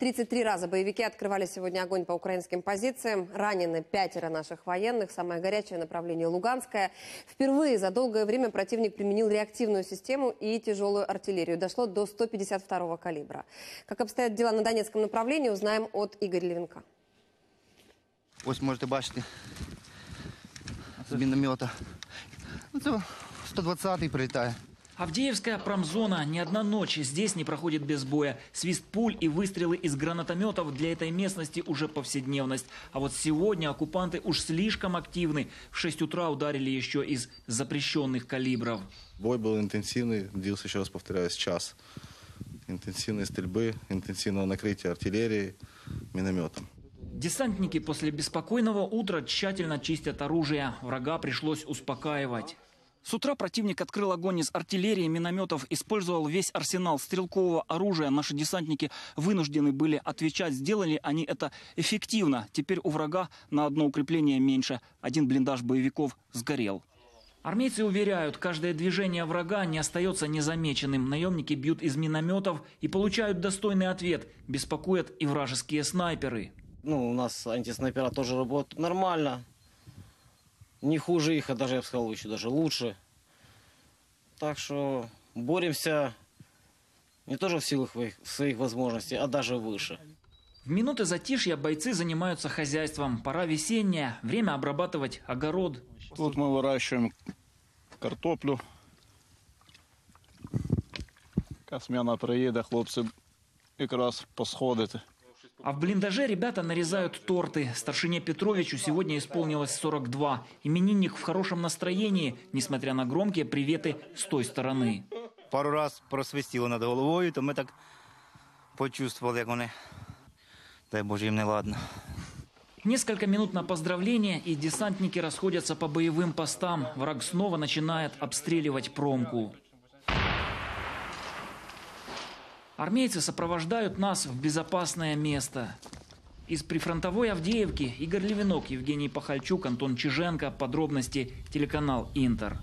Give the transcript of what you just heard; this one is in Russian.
33 раза боевики открывали сегодня огонь по украинским позициям. Ранены пятеро наших военных. Самое горячее направление Луганское. Впервые за долгое время противник применил реактивную систему и тяжелую артиллерию. Дошло до 152 калибра. Как обстоят дела на Донецком направлении, узнаем от Игоря Левинка. Ось можете бачити з міномета. Ну, Це 120-й прилітає. Авдеевская промзона. Ни одна ночь здесь не проходит без боя. Свист пуль и выстрелы из гранатометов для этой местности уже повседневность. А вот сегодня оккупанты уж слишком активны. В 6 утра ударили еще из запрещенных калибров. Бой был интенсивный, длился, еще раз повторяюсь, час. Интенсивной стрельбы, интенсивного накрытия артиллерии, минометом. Десантники после беспокойного утра тщательно чистят оружие. Врага пришлось успокаивать. С утра противник открыл огонь из артиллерии, минометов, использовал весь арсенал стрелкового оружия. Наши десантники вынуждены были отвечать. Сделали они это эффективно. Теперь у врага на одно укрепление меньше. Один блиндаж боевиков сгорел. Армейцы уверяют, каждое движение врага не остается незамеченным. Наемники бьют из минометов и получают достойный ответ. Беспокоят и вражеские снайперы. Ну, у нас антиснайпера тоже работают нормально. Не хуже их, а даже, я бы сказал, еще даже лучше. Так что боремся не тоже в силах своих, своих возможностей, а даже выше. В минуты затишья бойцы занимаются хозяйством. Пора весенняя, время обрабатывать огород. Тут мы выращиваем картоплю. Яка смена приїде, хлопці якраз посходити. А в блиндаже ребята нарезают торты. Старшине Петровичу сегодня исполнилось 42. Именинник в хорошем настроении, несмотря на громкие приветы с той стороны. Пару раз просвистіло над головою, то ми так почувствували, як вони. Дай Боже, їм не ладно. Несколько минут на поздравление, и десантники расходятся по боевым постам. Враг снова начинает обстреливать промку. Армейцы сопровождают нас в безопасное место. Из прифронтовой Авдеевки Игорь Левинок, Евгений Пахальчук, Антон Чиженко. Подробности телеканал «Интер».